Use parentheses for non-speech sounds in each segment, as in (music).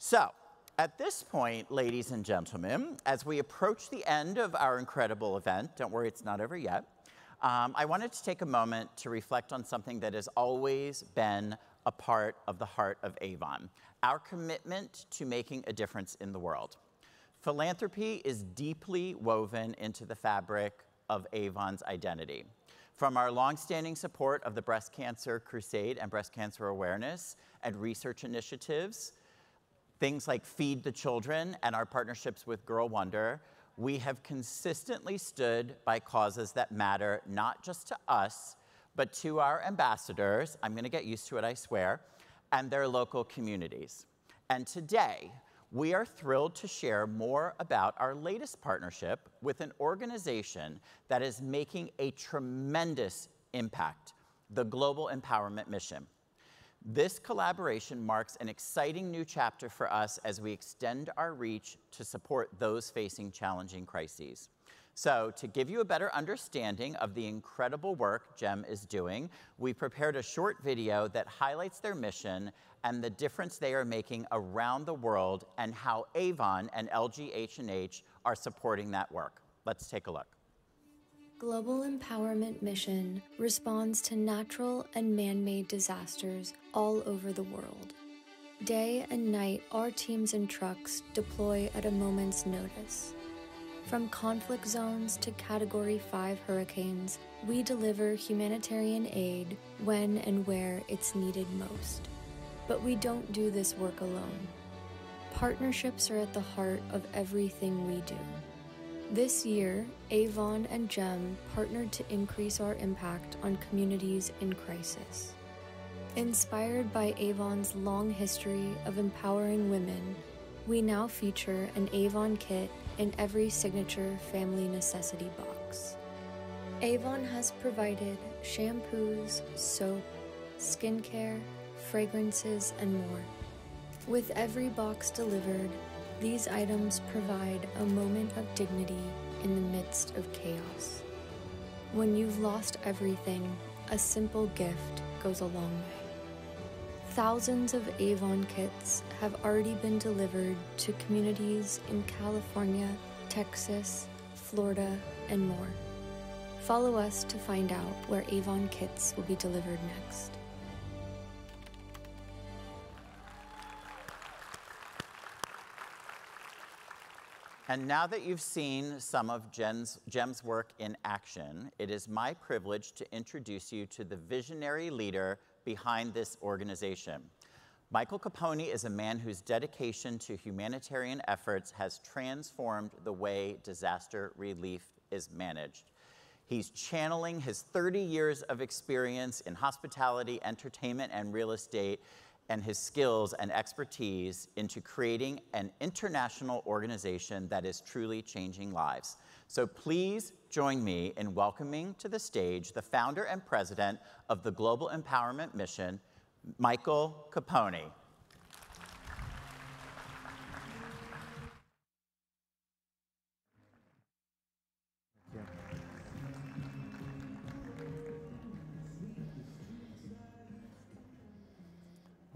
So, at this point, ladies and gentlemen, as we approach the end of our incredible event, don't worry, it's not over yet, um, I wanted to take a moment to reflect on something that has always been a part of the heart of Avon our commitment to making a difference in the world. Philanthropy is deeply woven into the fabric of Avon's identity. From our longstanding support of the Breast Cancer Crusade and breast cancer awareness and research initiatives, things like Feed the Children and our partnerships with Girl Wonder, we have consistently stood by causes that matter not just to us, but to our ambassadors. I'm going to get used to it, I swear and their local communities. And today, we are thrilled to share more about our latest partnership with an organization that is making a tremendous impact, the Global Empowerment Mission. This collaboration marks an exciting new chapter for us as we extend our reach to support those facing challenging crises. So to give you a better understanding of the incredible work GEM is doing, we prepared a short video that highlights their mission and the difference they are making around the world and how Avon and LGH&H are supporting that work. Let's take a look. Global Empowerment Mission responds to natural and man-made disasters all over the world. Day and night, our teams and trucks deploy at a moment's notice from conflict zones to Category 5 hurricanes, we deliver humanitarian aid when and where it's needed most. But we don't do this work alone. Partnerships are at the heart of everything we do. This year, Avon and GEM partnered to increase our impact on communities in crisis. Inspired by Avon's long history of empowering women, we now feature an Avon kit in every signature family necessity box. Avon has provided shampoos, soap, skincare, fragrances, and more. With every box delivered, these items provide a moment of dignity in the midst of chaos. When you've lost everything, a simple gift goes a long way. Thousands of Avon kits have already been delivered to communities in California, Texas, Florida, and more. Follow us to find out where Avon kits will be delivered next. And now that you've seen some of Jen's, GEM's work in action, it is my privilege to introduce you to the visionary leader behind this organization. Michael Capone is a man whose dedication to humanitarian efforts has transformed the way disaster relief is managed. He's channeling his 30 years of experience in hospitality, entertainment, and real estate, and his skills and expertise into creating an international organization that is truly changing lives. So please join me in welcoming to the stage the founder and president of the Global Empowerment Mission, Michael Capone.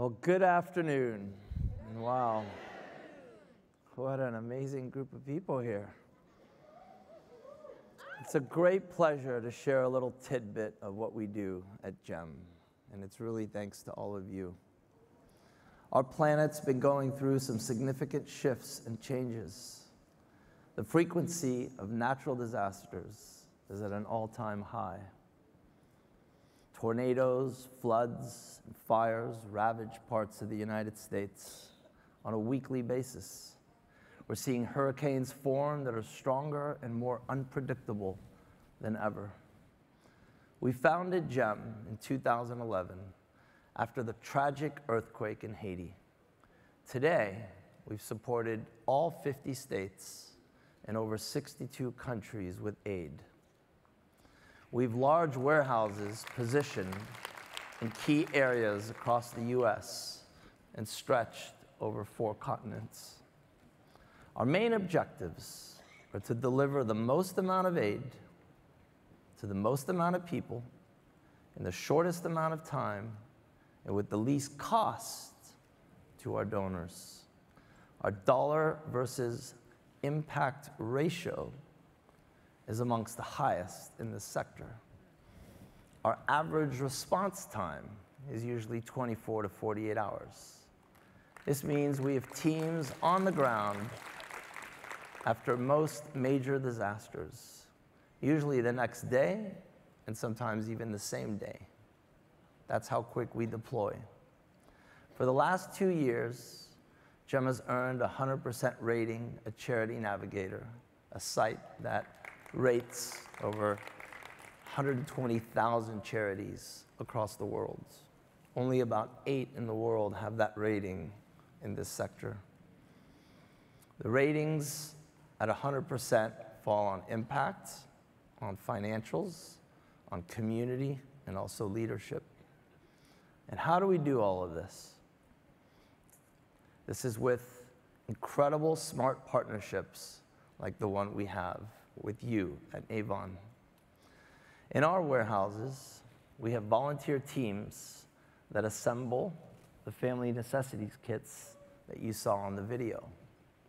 Well, good afternoon. And wow. What an amazing group of people here. It's a great pleasure to share a little tidbit of what we do at GEM, and it's really thanks to all of you. Our planet's been going through some significant shifts and changes. The frequency of natural disasters is at an all time high. Tornadoes, floods, and fires ravage parts of the United States on a weekly basis. We're seeing hurricanes form that are stronger and more unpredictable than ever. We founded GEM in 2011 after the tragic earthquake in Haiti. Today, we've supported all 50 states and over 62 countries with aid. We've large warehouses positioned in key areas across the US and stretched over four continents. Our main objectives are to deliver the most amount of aid to the most amount of people in the shortest amount of time and with the least cost to our donors. Our dollar versus impact ratio is amongst the highest in this sector. Our average response time is usually 24 to 48 hours. This means we have teams on the ground after most major disasters, usually the next day and sometimes even the same day. That's how quick we deploy. For the last two years, GEM has earned a 100% rating at Charity Navigator, a site that rates over 120,000 charities across the world. Only about eight in the world have that rating in this sector. The ratings at 100% fall on impact, on financials, on community, and also leadership. And how do we do all of this? This is with incredible smart partnerships like the one we have with you at Avon. In our warehouses, we have volunteer teams that assemble the family necessities kits that you saw on the video,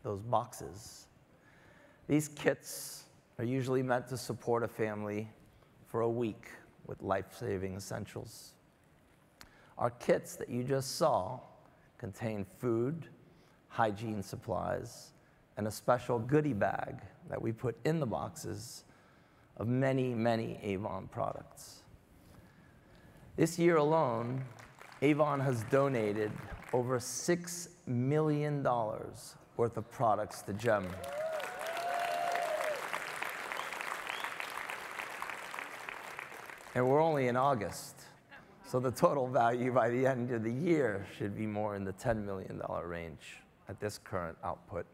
those boxes. These kits are usually meant to support a family for a week with life saving essentials. Our kits that you just saw contain food, hygiene supplies, and a special goodie bag that we put in the boxes of many, many Avon products. This year alone, Avon has donated over $6 million worth of products to GEM. And we're only in August. So the total value by the end of the year should be more in the $10 million range at this current output.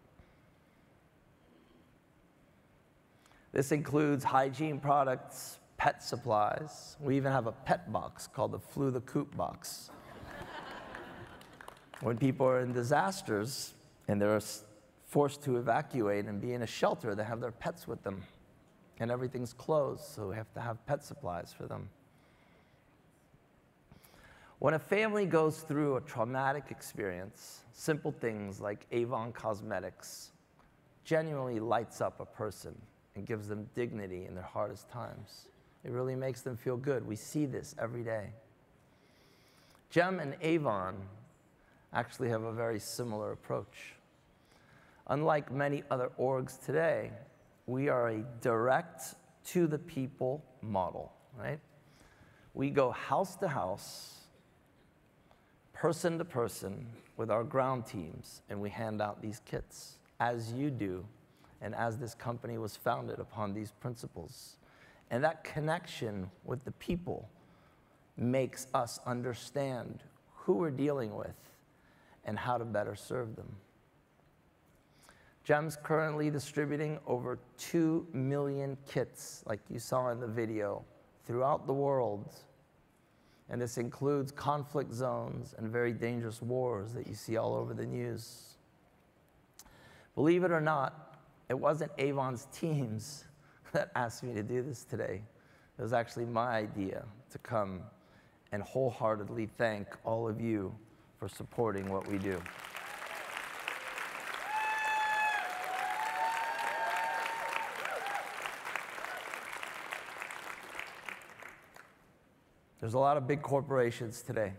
This includes hygiene products, pet supplies. We even have a pet box called the Flew the Coop box. when people are in disasters and they're forced to evacuate and be in a shelter, they have their pets with them and everything's closed, so we have to have pet supplies for them. When a family goes through a traumatic experience, simple things like Avon Cosmetics genuinely lights up a person and gives them dignity in their hardest times. It really makes them feel good. We see this every day. GEM and Avon actually have a very similar approach. Unlike many other orgs today, we are a direct to the people model, right? We go house to house, person to person with our ground teams, and we hand out these kits, as you do, and as this company was founded upon these principles. And that connection with the people makes us understand who we're dealing with and how to better serve them. GEM's currently distributing over 2 million kits, like you saw in the video, throughout the world. And this includes conflict zones and very dangerous wars that you see all over the news. Believe it or not, it wasn't Avon's teams (laughs) that asked me to do this today. It was actually my idea to come and wholeheartedly thank all of you for supporting what we do. There's a lot of big corporations today,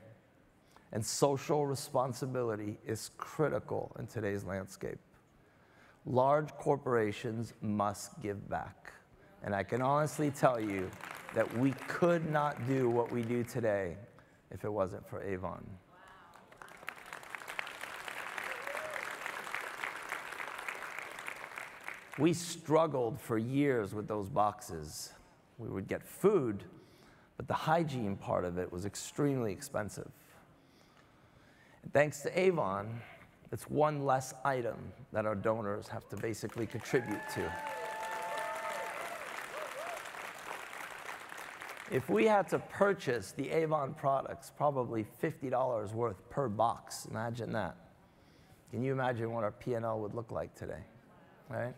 and social responsibility is critical in today's landscape. Large corporations must give back. And I can honestly tell you that we could not do what we do today if it wasn't for Avon. We struggled for years with those boxes. We would get food, but the hygiene part of it was extremely expensive. And thanks to Avon, it's one less item that our donors have to basically contribute to. If we had to purchase the Avon products, probably $50 worth per box, imagine that. Can you imagine what our P&L would look like today, right?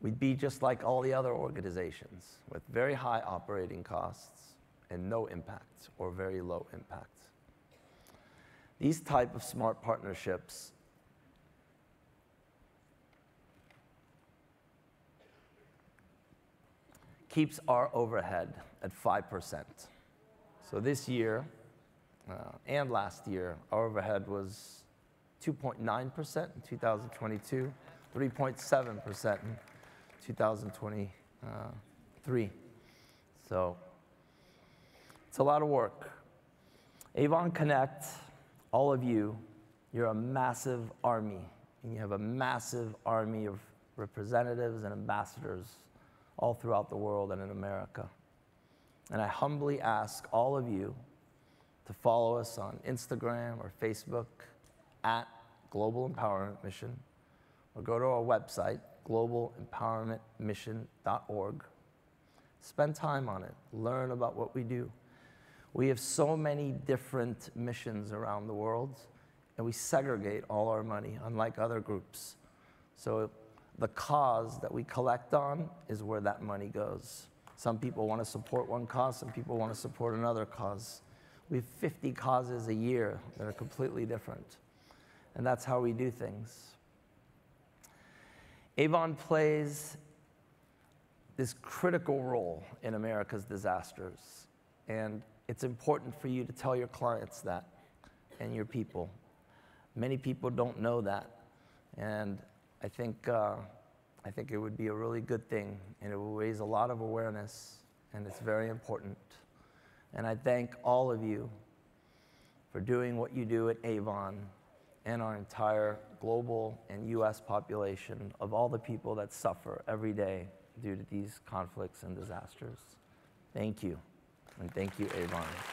We'd be just like all the other organizations with very high operating costs and no impact or very low impact. These type of smart partnerships keeps our overhead at 5%. So this year uh, and last year, our overhead was 2.9% in 2022, 3.7% in 2023. So it's a lot of work. Avon Connect, all of you, you're a massive army, and you have a massive army of representatives and ambassadors all throughout the world and in America. And I humbly ask all of you to follow us on Instagram or Facebook at Global Empowerment Mission, or go to our website, globalempowermentmission.org. Spend time on it, learn about what we do. We have so many different missions around the world, and we segregate all our money, unlike other groups. So the cause that we collect on is where that money goes. Some people want to support one cause, some people want to support another cause. We have 50 causes a year that are completely different. And that's how we do things. Avon plays this critical role in America's disasters. And it's important for you to tell your clients that and your people. Many people don't know that. And I think, uh, I think it would be a really good thing, and it will raise a lot of awareness, and it's very important. And I thank all of you for doing what you do at Avon and our entire global and U.S. population of all the people that suffer every day due to these conflicts and disasters. Thank you, and thank you, Avon.